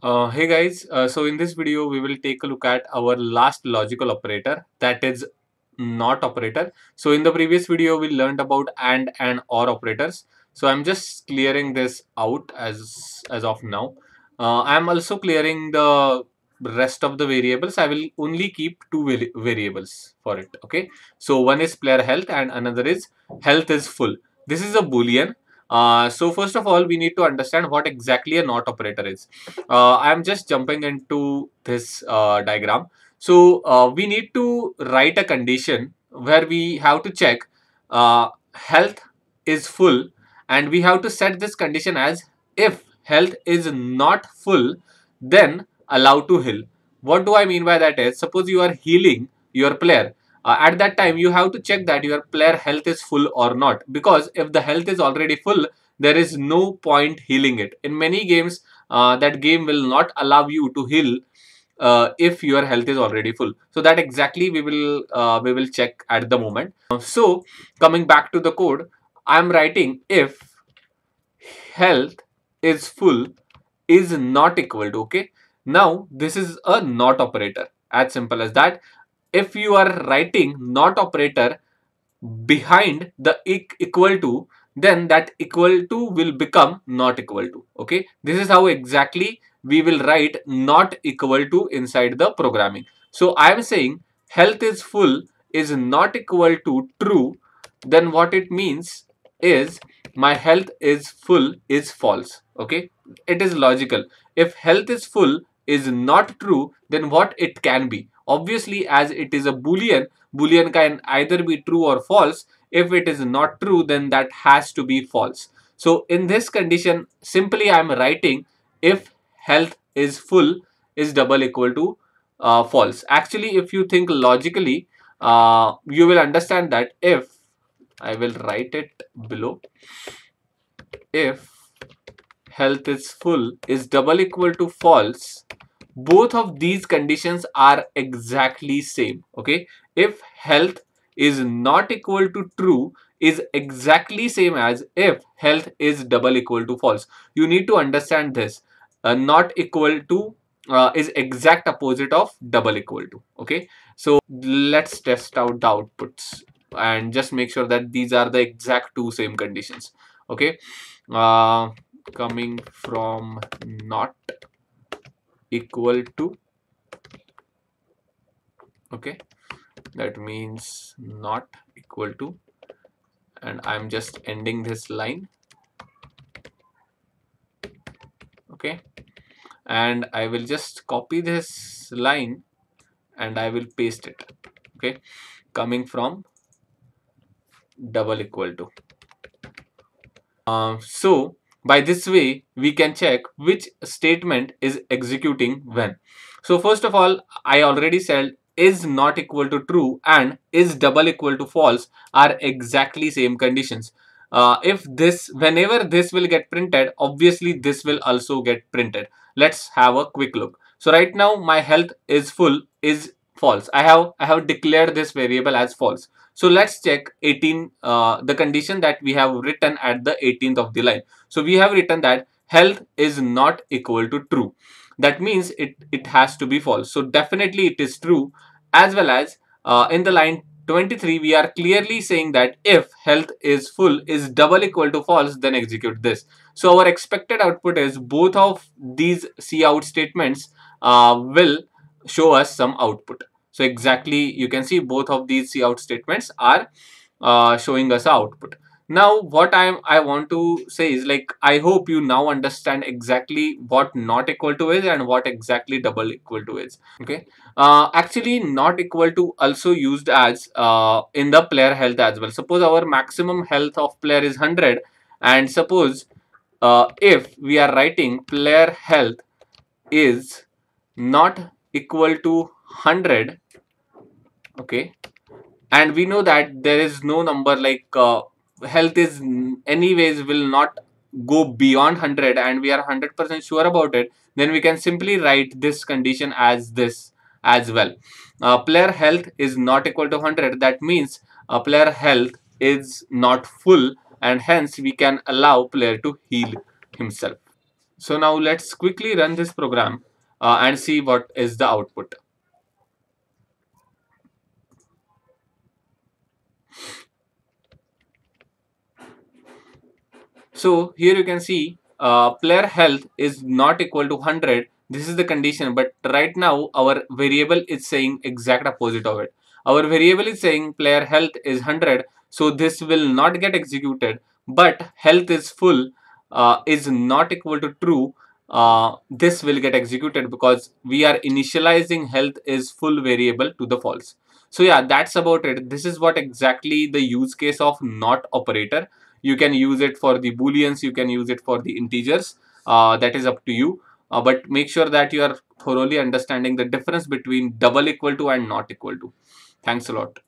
Uh, hey guys, uh, so in this video we will take a look at our last logical operator that is not operator. So in the previous video we learned about AND and OR operators. So I'm just clearing this out as, as of now. Uh, I'm also clearing the rest of the variables. I will only keep two vari variables for it. Okay. So one is player health and another is health is full. This is a boolean uh, so first of all, we need to understand what exactly a NOT operator is. Uh, I am just jumping into this uh, diagram. So uh, we need to write a condition where we have to check uh, health is full and we have to set this condition as if health is not full, then allow to heal. What do I mean by that is, suppose you are healing your player uh, at that time you have to check that your player health is full or not. Because if the health is already full there is no point healing it. In many games uh, that game will not allow you to heal uh, if your health is already full. So that exactly we will uh, we will check at the moment. So coming back to the code i am writing if health is full is not equal to okay? Now this is a not operator. As simple as that if you are writing not operator behind the equal to then that equal to will become not equal to okay? This is how exactly we will write not equal to inside the programming. So i am saying health is full is not equal to true then what it means is my health is full is false okay? It is logical. If health is full is not true then what it can be Obviously, as it is a boolean, boolean can either be true or false. If it is not true, then that has to be false. So in this condition, simply I am writing if health is full is double equal to uh, false. Actually, if you think logically, uh, you will understand that if I will write it below, if health is full is double equal to false, both of these conditions are exactly same okay? If health is not equal to true is exactly same as if health is double equal to false. You need to understand this. Uh, not equal to uh, is exact opposite of double equal to okay? So let's test out the outputs and just make sure that these are the exact two same conditions okay? Uh, coming from not equal to okay that means not equal to and I'm just ending this line okay and I will just copy this line and I will paste it okay coming from double equal to. Uh, so by this way, we can check which statement is executing when. So first of all, I already said is not equal to true and is double equal to false are exactly same conditions. Uh, if this, whenever this will get printed, obviously this will also get printed. Let's have a quick look. So right now my health is full is false. I have I have declared this variable as false. So let's check 18, uh, the condition that we have written at the 18th of the line. So we have written that health is not equal to true. That means it, it has to be false. So definitely it is true as well as uh, in the line 23 we are clearly saying that if health is full is double equal to false then execute this. So our expected output is both of these cout statements uh, will show us some output. So exactly you can see both of these cout statements are uh, showing us output. Now what I I want to say is like I hope you now understand exactly what not equal to is and what exactly double equal to is. Okay. Uh, actually not equal to also used as uh, in the player health as well. Suppose our maximum health of player is 100 and suppose uh, if we are writing player health is not equal to 100 okay? And we know that there is no number like uh, health is anyways will not go beyond 100 and we are 100% sure about it then we can simply write this condition as this as well. Uh, player health is not equal to 100 that means uh, player health is not full and hence we can allow player to heal himself. So now let's quickly run this program uh, and see what is the output. So here you can see uh, player health is not equal to 100. This is the condition, but right now our variable is saying exact opposite of it. Our variable is saying player health is 100, so this will not get executed. But health is full uh, is not equal to true. Uh, this will get executed because we are initializing health is full variable to the false. So yeah, that's about it. This is what exactly the use case of not operator. You can use it for the booleans you can use it for the integers. Uh, that is up to you. Uh, but make sure that you are thoroughly understanding the difference between double equal to and not equal to. Thanks a lot